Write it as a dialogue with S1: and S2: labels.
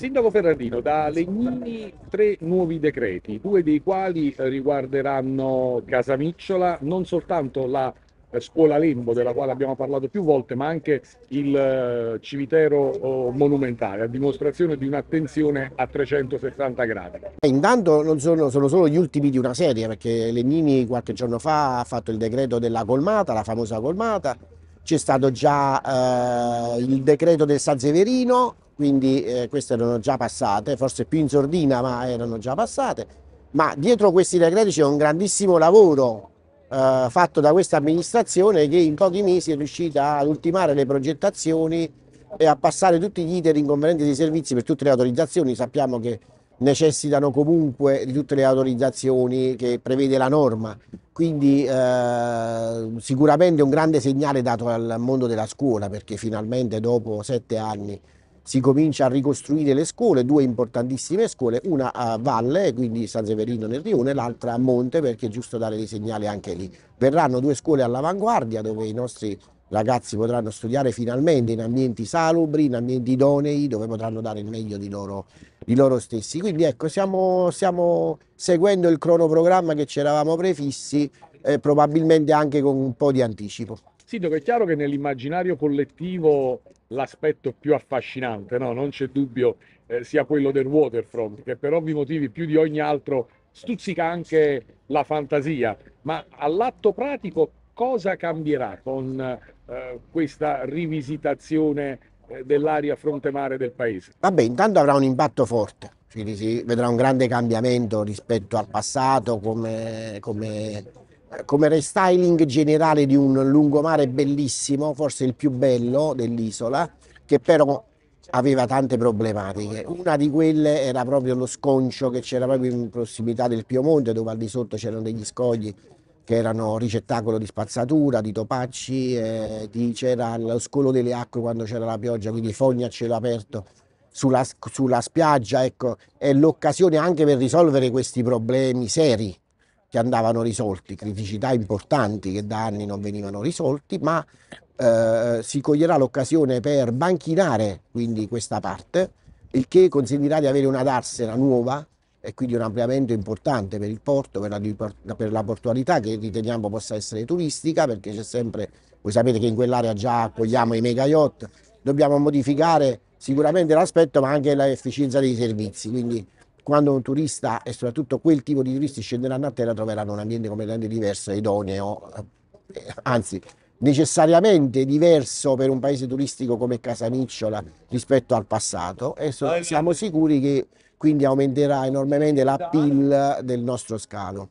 S1: Sindaco Ferrandino, da Legnini tre nuovi decreti, due dei quali eh, riguarderanno Casamicciola, non soltanto la eh, scuola Lembo della quale abbiamo parlato più volte, ma anche il eh, cimitero monumentale, a dimostrazione di un'attenzione a 360 gradi.
S2: Intanto non sono, sono solo gli ultimi di una serie, perché Legnini qualche giorno fa ha fatto il decreto della colmata, la famosa colmata, c'è stato già eh, il decreto del San Severino, quindi eh, queste erano già passate, forse più in sordina ma erano già passate, ma dietro questi decreti c'è un grandissimo lavoro eh, fatto da questa amministrazione che in pochi mesi è riuscita ad ultimare le progettazioni e a passare tutti gli iter in conferenza di servizi per tutte le autorizzazioni, sappiamo che necessitano comunque di tutte le autorizzazioni che prevede la norma, quindi eh, sicuramente un grande segnale dato al mondo della scuola perché finalmente dopo sette anni si comincia a ricostruire le scuole, due importantissime scuole, una a Valle, quindi San Severino nel Rione, l'altra a Monte perché è giusto dare dei segnali anche lì. Verranno due scuole all'avanguardia dove i nostri ragazzi potranno studiare finalmente in ambienti salubri, in ambienti idonei, dove potranno dare il meglio di loro, di loro stessi. Quindi ecco, stiamo, stiamo seguendo il cronoprogramma che ci eravamo prefissi, eh, probabilmente anche con un po' di anticipo.
S1: Sindaco, è chiaro che nell'immaginario collettivo l'aspetto più affascinante, no? non c'è dubbio, eh, sia quello del waterfront, che per ovvi motivi più di ogni altro stuzzica anche la fantasia, ma all'atto pratico cosa cambierà con eh, questa rivisitazione eh, dell'area fronte mare del paese?
S2: Vabbè, intanto avrà un impatto forte, quindi si vedrà un grande cambiamento rispetto al passato come, come come restyling generale di un lungomare bellissimo, forse il più bello dell'isola, che però aveva tante problematiche. Una di quelle era proprio lo sconcio che c'era proprio in prossimità del Piemonte, dove al di sotto c'erano degli scogli che erano ricettacolo di spazzatura, di topacci, eh, c'era lo scolo delle acque quando c'era la pioggia, quindi fogna a cielo aperto sulla, sulla spiaggia, ecco, è l'occasione anche per risolvere questi problemi seri che andavano risolti, criticità importanti che da anni non venivano risolti, ma eh, si coglierà l'occasione per banchinare quindi questa parte, il che consentirà di avere una darsena nuova e quindi un ampliamento importante per il porto, per la, per la portualità che riteniamo possa essere turistica, perché c'è sempre, voi sapete che in quell'area già accogliamo i mega yacht, dobbiamo modificare sicuramente l'aspetto ma anche l'efficienza dei servizi, quindi quando un turista e soprattutto quel tipo di turisti scenderanno a terra troveranno un ambiente completamente diverso, idoneo, eh, anzi necessariamente diverso per un paese turistico come Casamicciola rispetto al passato. E siamo sicuri che quindi aumenterà enormemente l'appeal del nostro scalo.